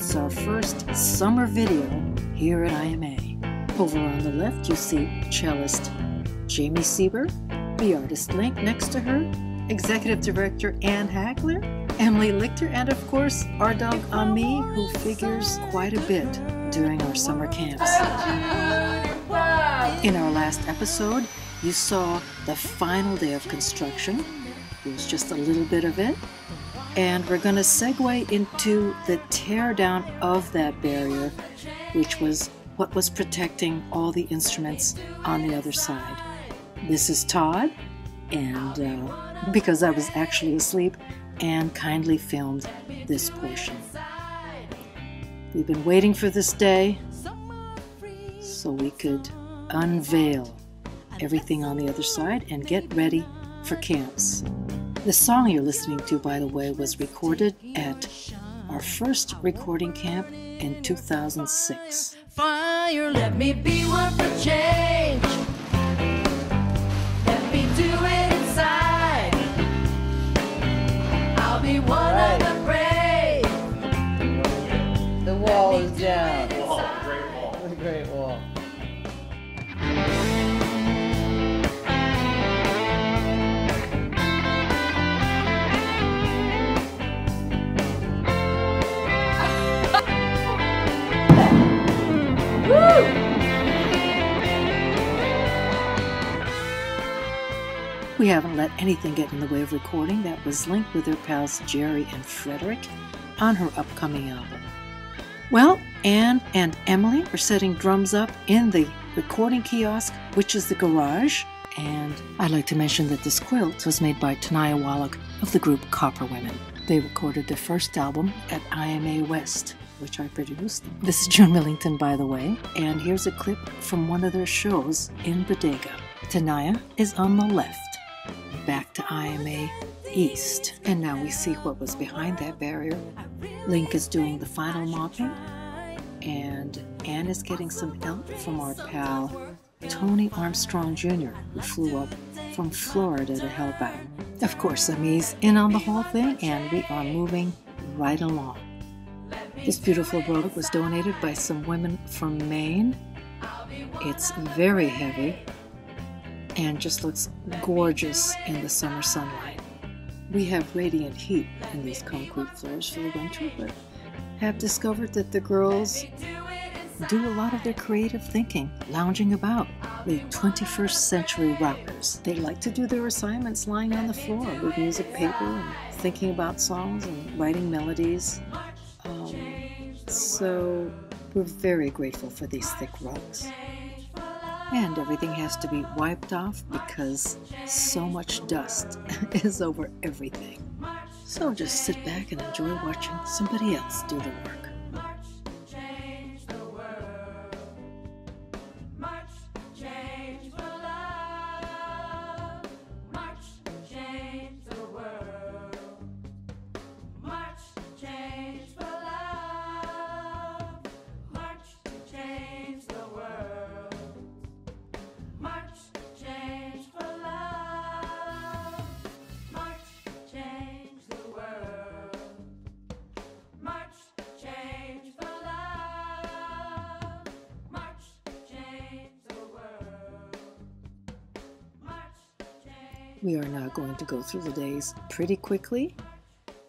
it's our first summer video here at IMA. Over on the left, you see cellist Jamie Sieber, the artist Linq next to her, executive director Ann Hagler, Emily Lichter, and of course, our dog Ami, who figures quite a bit during our summer camps. In our last episode, you saw the final day of construction. It was just a little bit of it. And we're going to segue into the teardown of that barrier, which was what was protecting all the instruments on the other side. This is Todd, and uh, because I was actually asleep, and kindly filmed this portion. We've been waiting for this day so we could unveil everything on the other side and get ready for camps. The song you're listening to, by the way, was recorded at our first recording camp in 2006. Fire, We haven't let anything get in the way of recording that was linked with her pals Jerry and Frederick on her upcoming album. Well, Anne and Emily are setting drums up in the recording kiosk, which is the garage. And I'd like to mention that this quilt was made by Tanaya Wallach of the group Copper Wimmin. They recorded their first album at IMA West, which I produced. This is June Millington, by the way, and here's a clip from one of their shows in Bodega. Tanaya is on the left back to IMA East. And now we see what was behind that barrier. Linq is doing the final mopping, and Anne is getting some help from our pal Tony Armstrong Jr., who flew up from Florida to help out. Of course, Ami's in on the whole thing, and we are moving right along. This beautiful rug was donated by some women from Maine. It's very heavy, and just looks gorgeous in the summer sunlight. We have radiant heat in these concrete floors for the winter, but have discovered that the girls do a lot of their creative thinking lounging about. The 21st century rockers. They like to do their assignments lying on the floor with music paper and thinking about songs and writing melodies. Um, so we're very grateful for these thick rugs and everything has to be wiped off because so much dust is over everything. So just sit back and enjoy watching somebody else do the work. We are now going to go through the days pretty quickly.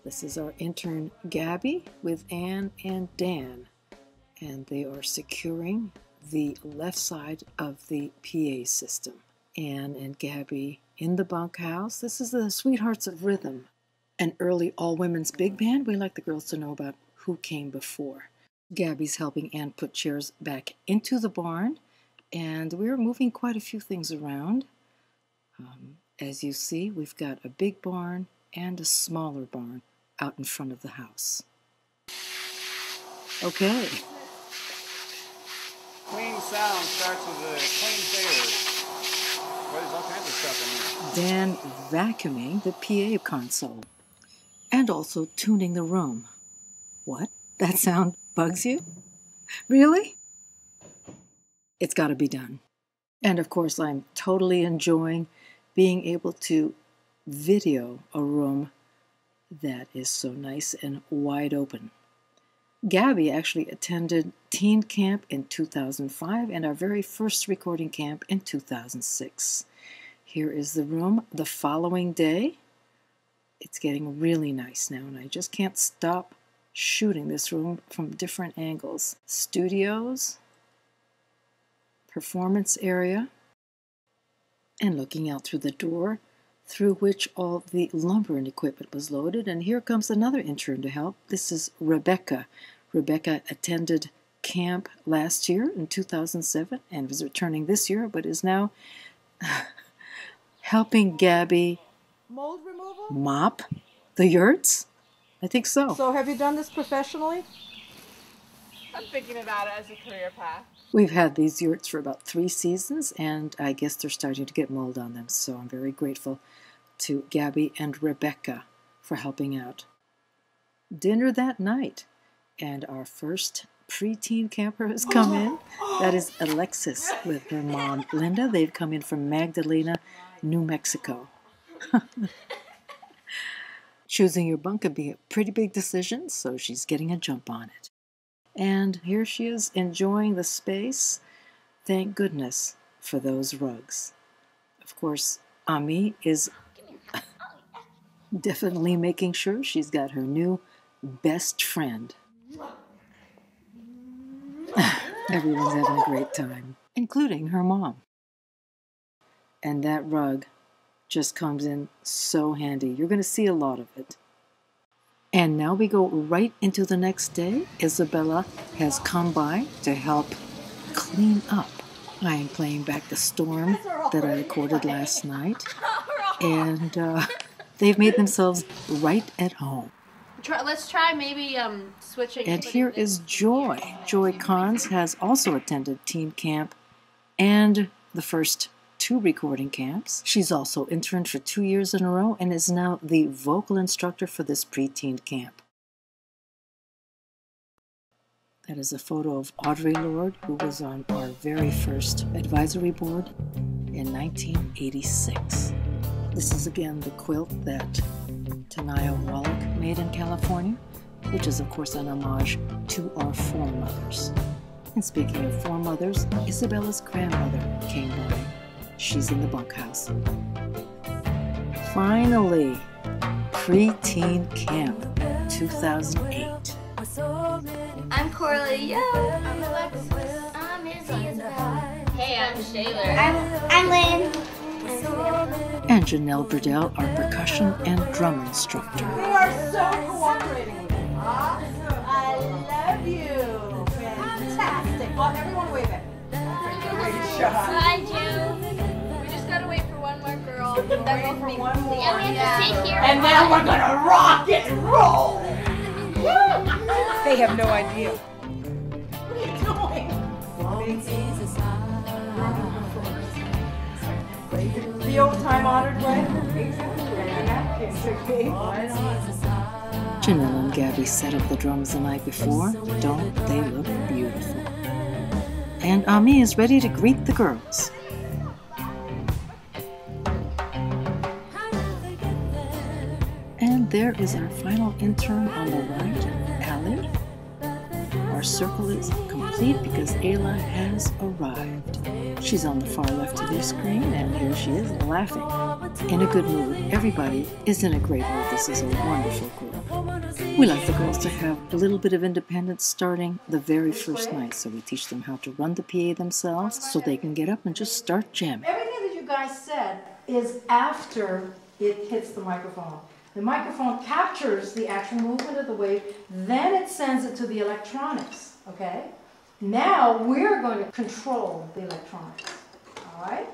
This is our intern Gabby with Anne and Dan, and they are securing the left side of the PA system. Anne and Gabby in the bunkhouse. This is the Sweethearts of Rhythm, an early all women's big band. We like the girls to know about who came before. Gabby's helping Anne put chairs back into the barn, and we're moving quite a few things around. As you see, we've got a big barn and a smaller barn out in front of the house. Okay. Clean sound starts with a clean fade. Well, there's all kinds of stuff in here. Dan vacuuming the PA console and also tuning the room. What? That sound bugs you? Really? It's got to be done. And of course, I'm totally enjoying being able to video a room that is so nice and wide open. Gabby actually attended teen camp in 2005 and our very first recording camp in 2006. Here is the room the following day. It's getting really nice now, and I just can't stop shooting this room from different angles. Studios, performance area, and looking out through the door through which all the lumber and equipment was loaded. And here comes another intern to help. This is Rebecca. Rebecca attended camp last year in 2007 and was returning this year, but is now helping Gabby Mold removal? mop the yurts. I think so. So have you done this professionally? I'm thinking about it as a career path. We've had these yurts for about three seasons, and I guess they're starting to get mold on them. So I'm very grateful to Gabby and Rebecca for helping out. Dinner that night, and our first preteen camper has come in. That is Alexis with her mom, Linda. They've come in from Magdalena, New Mexico. Choosing your bunk could be a pretty big decision, so she's getting a jump on it. And here she is enjoying the space. Thank goodness for those rugs. Of course, Ami is definitely making sure she's got her new best friend. Everyone's having a great time, including her mom. And that rug just comes in so handy. You're going to see a lot of it. And now we go right into the next day. Isabella has come by to help clean up. I am playing back the storm that I recorded last night, and uh, they've made themselves right at home. Try, let's try maybe um, switching. And here is Joy. Joy Cons has also attended team camp and the first two recording camps. She's also interned for two years in a row and is now the vocal instructor for this preteen camp. That is a photo of Audre Lorde, who was on our very first advisory board in 1986. This is again the quilt that Tanaya Wallach made in California, which is, of course, an homage to our foremothers. And speaking of foremothers, Isabella's grandmother came by. She's in the bunkhouse. Finally, preteen camp 2008. I'm Corley. Yeah. I'm Alexis. I'm Izzy Isabel. Hey, I'm Shayler. I'm, I'm Lynn. And Janelle Burdell, our percussion and drum instructor. You are so cooperating with me. I love you. Fantastic. Well, everyone wave it. Great shot. I do. More girl. Then Waiting we'll for be- one more. Yeah, we have to sit here. And now we're gonna rock and roll. they have no idea. What are you doing? The old time honored way. Janelle and Gabby set up the drums the night before. Don't they look beautiful? And Ami is ready to greet the girls. There is our final intern on the right, Allie. Our circle is complete because Ayla has arrived. She's on the far left of your screen, and here she is laughing. In a good mood. Everybody is in a great mood. This is a wonderful group. We like the girls to have a little bit of independence starting the very first night, so we teach them how to run the PA themselves so they can get up and just start jamming. Everything that you guys said is after it hits the microphone. The microphone captures the actual movement of the wave, then it sends it to the electronics, okay? Now we're going to control the electronics, all right?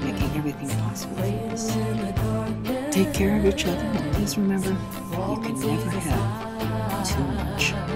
Making everything possible for us. Take care of each other, and please remember, you can never have too much.